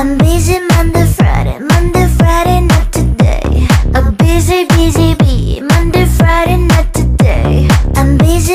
I'm busy Monday, Friday, Monday, Friday, not today. A busy, busy, busy.